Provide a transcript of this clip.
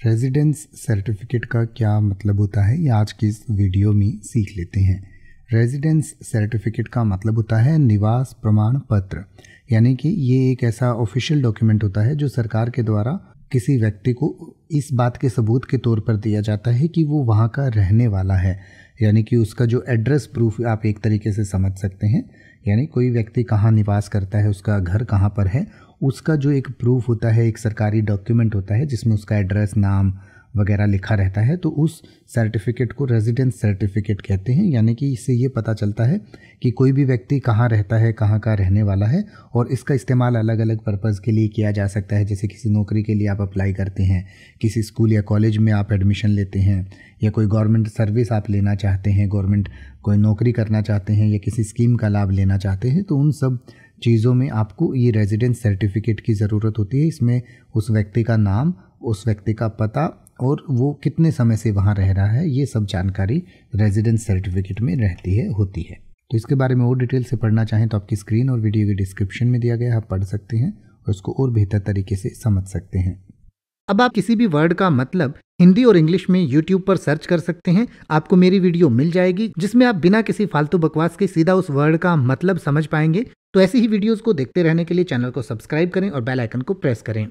Residence certificate का क्या मतलब होता है, ये आज की इस वीडियो में सीख लेते हैं। रेजिडेंस सर्टिफिकेट का मतलब होता है निवास प्रमाण पत्र यानी कि ये एक ऐसा ऑफिशियल डॉक्यूमेंट होता है जो सरकार के द्वारा किसी व्यक्ति को इस बात के सबूत के तौर पर दिया जाता है कि वो वहाँ का रहने वाला है। यानी कि उसका जो एड्रेस प्रूफ आप एक तरीके से समझ सकते हैं। यानी कोई व्यक्ति कहाँ निवास करता है, उसका घर कहाँ पर है, उसका जो एक प्रूफ होता है, एक सरकारी डॉक्यूमेंट होता है जिसमें उसका एड्रेस, नाम वगैरह लिखा रहता है तो उस सर्टिफिकेट को रेजिडेंस सर्टिफिकेट कहते हैं। यानी कि इससे ये पता चलता है कि कोई भी व्यक्ति कहाँ रहता है, कहाँ का रहने वाला है, और इसका इस्तेमाल अलग अलग पर्पज़ के लिए किया जा सकता है। जैसे किसी नौकरी के लिए आप अप्लाई करते हैं, किसी स्कूल या कॉलेज में आप एडमिशन लेते हैं, या कोई गवर्नमेंट सर्विस आप लेना चाहते हैं गवर्नमेंट कोई नौकरी करना चाहते हैं, या किसी स्कीम का लाभ लेना चाहते हैं तो उन सब चीज़ों में आपको ये रेजिडेंस सर्टिफिकेट की ज़रूरत होती है। इसमें उस व्यक्ति का नाम, उस व्यक्ति का पता और वो कितने समय से वहाँ रह रहा है, ये सब जानकारी रेजिडेंस सर्टिफिकेट में रहती है, होती है। तो इसके बारे में और डिटेल से पढ़ना चाहें तो आपकी स्क्रीन और वीडियो के डिस्क्रिप्शन में दिया गया आप पढ़ सकते हैं और उसको और बेहतर तरीके से समझ सकते हैं। अब आप किसी भी वर्ड का मतलब हिंदी और इंग्लिश में यूट्यूब पर सर्च कर सकते हैं। आपको मेरी वीडियो मिल जाएगी, जिसमें आप बिना किसी फालतू बकवास के सीधा उस वर्ड का मतलब समझ पाएँगे। तो ऐसी ही वीडियोस को देखते रहने के लिए चैनल को सब्सक्राइब करें और बेल आइकन को प्रेस करें।